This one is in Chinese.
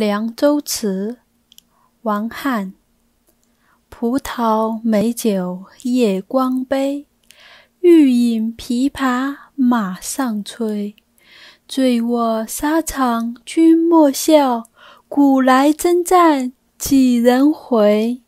凉州词王翰。葡萄美酒夜光杯欲饮琵琶马上催醉卧沙场君莫笑古来征战几人回。